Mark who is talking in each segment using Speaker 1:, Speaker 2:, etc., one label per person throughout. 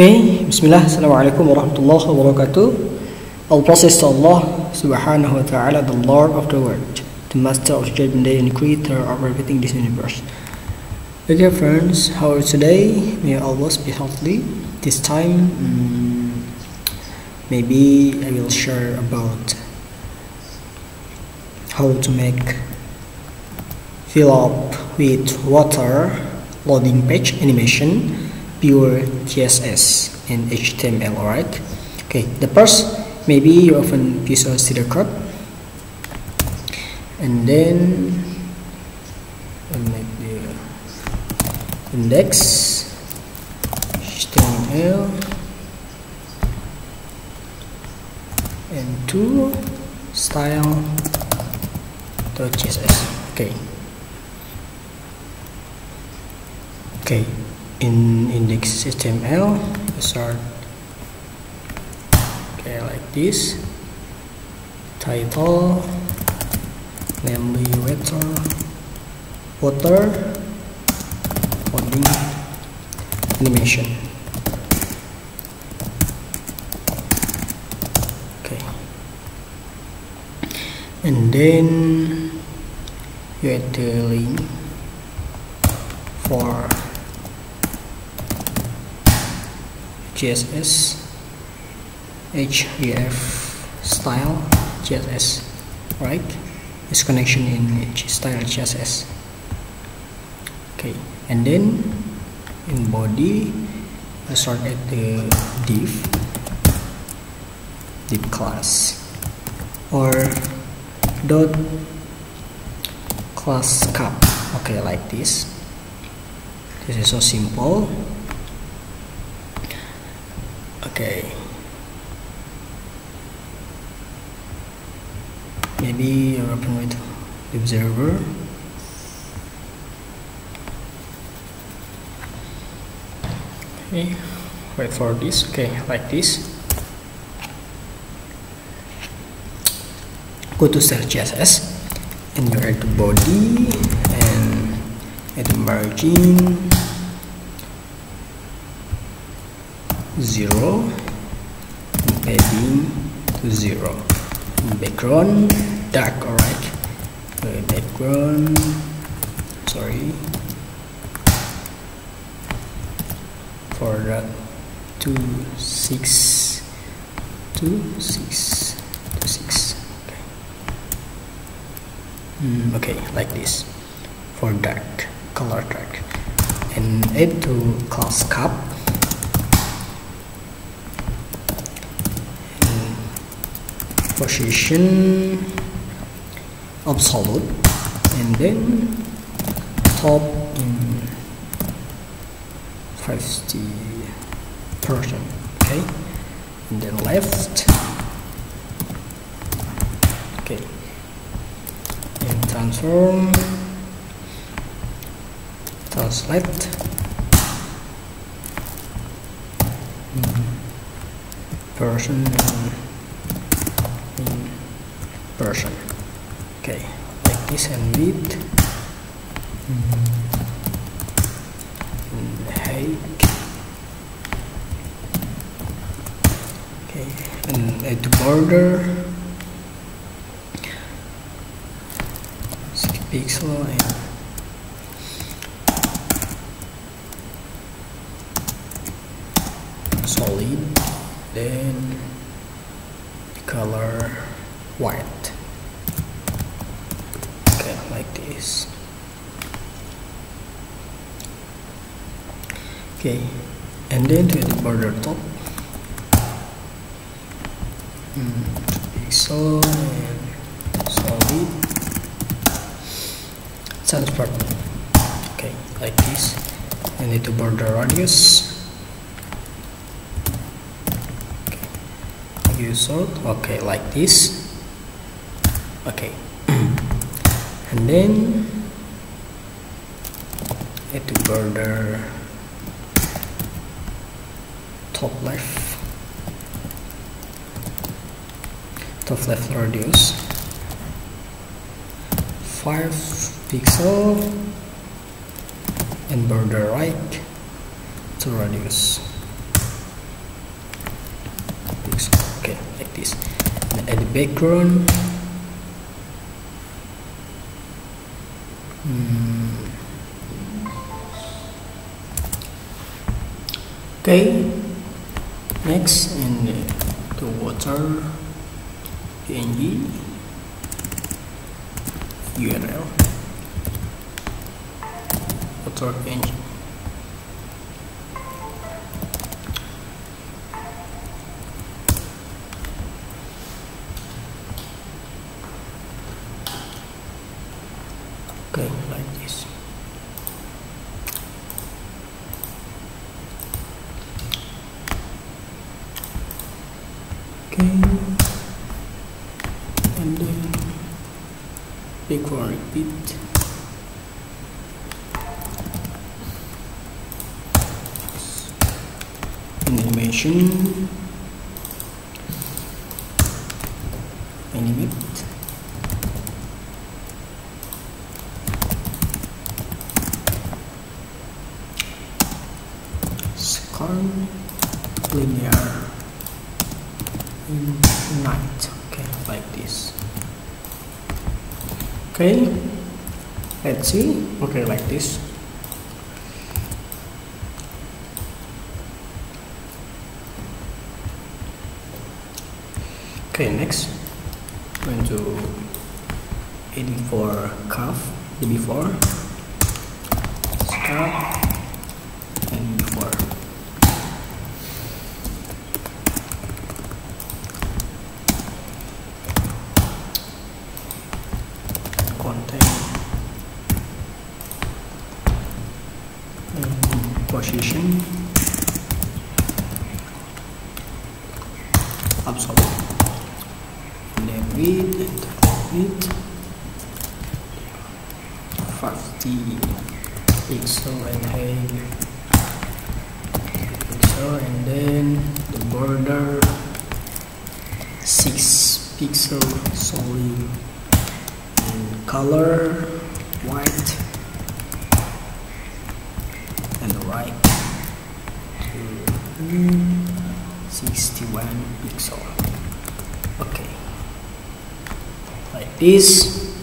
Speaker 1: Okay, Bismillah, Assalamualaikum warahmatullahi wabarakatuh. All process to Allah subhanahu wa ta'ala, the Lord of the world, the Master of Judgment Day and Creator of everything in this universe. Okay friends, how are you today? May you always be healthy. This time, mm, maybe I will share about how to make fill up with water loading page animation pure CSS and HTML alright? Okay the first maybe you open Visual Studio Code and then index HTML and two style dot CSS okay. Okay in index HTML start okay like this. Title namely water water loading animation. Okay. And then you add the link for CSS href style CSS right? This connection in style CSS okay and then in body I start at the div div class. Or dot class cup okay like this. This is so simple okay. Maybe you open with the observer. Okay. Wait for this. Okay like this. Go to style CSS and you add the body and add the margin zero padding to zero background dark alright okay, background sorry for dark. Two six. Two six. okay mm, okay like this for dark color dark and add to class cup position absolute and then top in 50 percent okay? And then left. Okay. And transform. Translate. Mm-hmm. Person person okay like this and and height okay and add border. Six pixel and solid. Then the color white like this. Okay and then to the border top. Mm, pixel and solid perfect okay like this. And need to border radius. Use sort okay like this. Okay and then add to border top left. Top left radius. 5 pixel. And border right to radius. Pixel okay like this. And add the background Mm. okay next and the water png url water png one repeat animation. Animate scan linear in night okay like this okay. Let's see. Okay like this. Okay next. Going to edit for calf the before scalp and before content and position absolute and then width width 50 pixel and height pixel and then the border. 6 pixel solid. And color white. And the right. To 61 pixel okay like this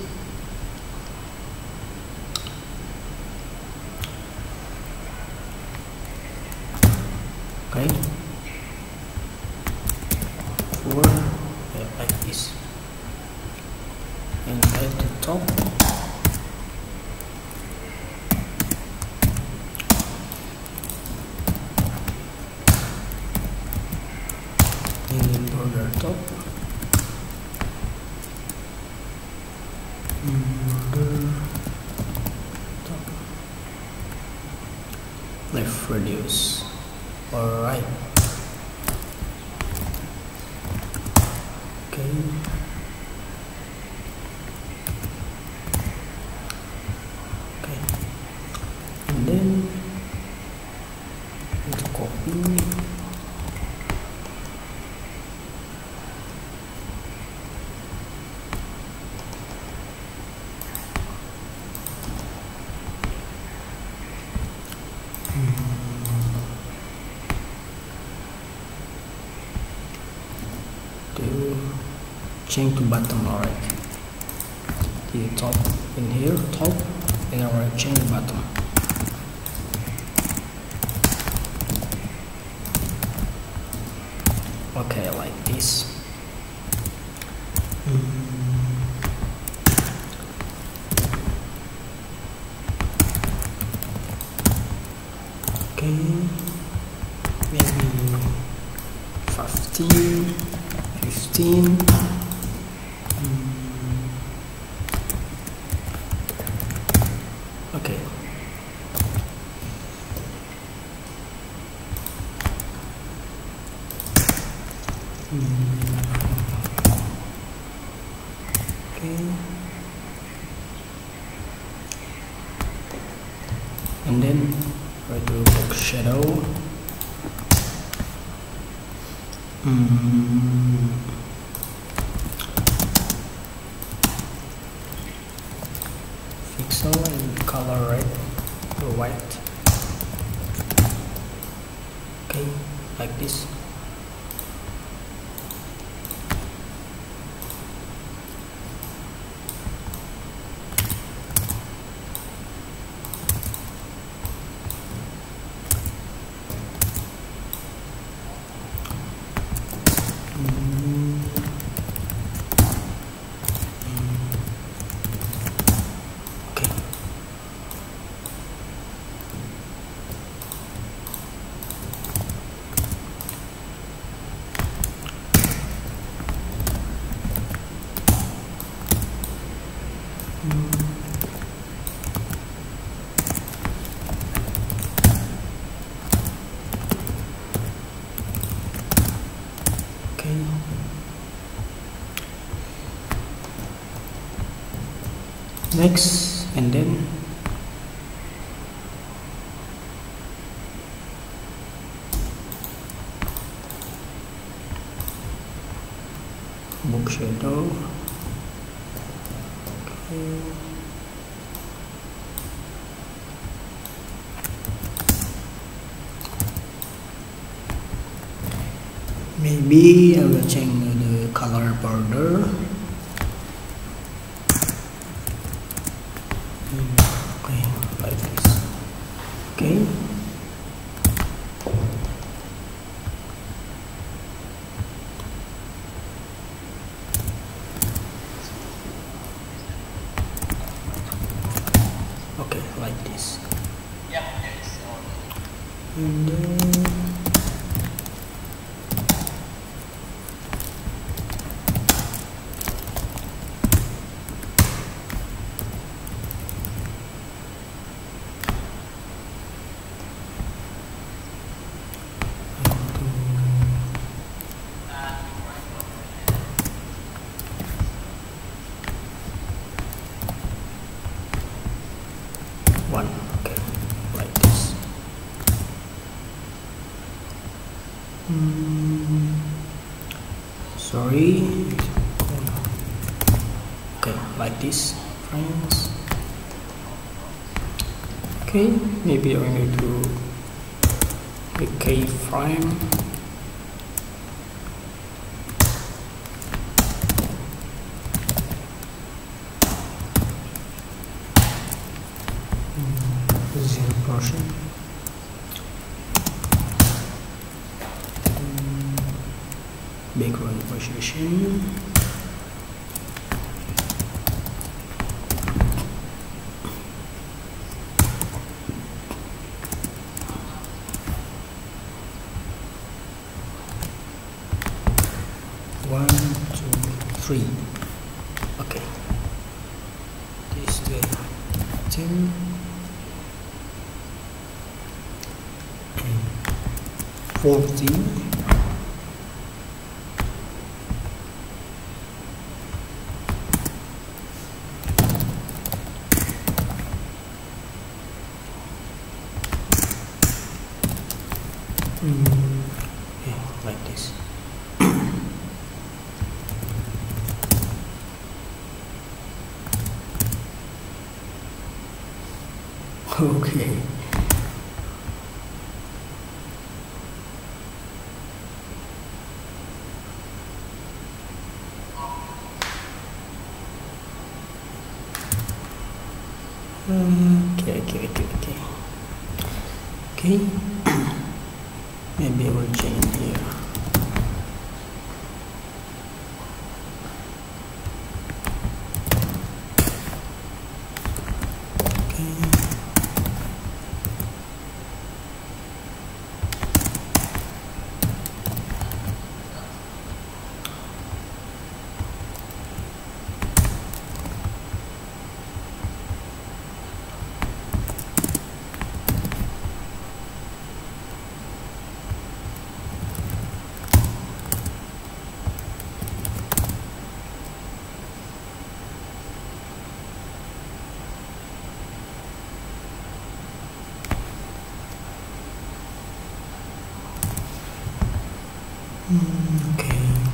Speaker 1: okay four yeah, like this and at the top then border top. Top left radius all right okay okay and then let's copy to change to bottom alright the top in here top and alright change bottom. Okay like this. Okay okay. And then I do box shadow. Mm. pixel and color red or white? Okay like this next and then box shadow okay. maybe I will change the color border okay like this okay okay like this and then one okay like this Hmm. Okay like this friends. Okay maybe I need to make keyframe zero percent position one two three. Okay. This way ten fourteen Mm, yeah, like this. okay okay, okay, okay. Okay. Maybe I will change here. Okay. Mm, Okay.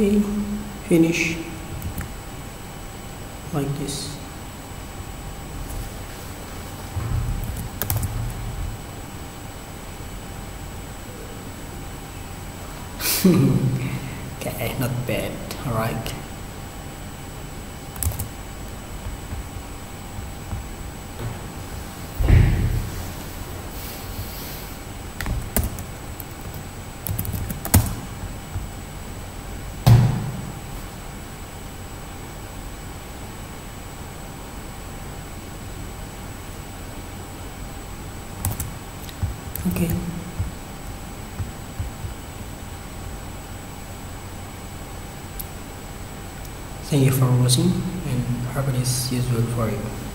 Speaker 1: Finish like this. okay. Thank you for watching and hope is useful for you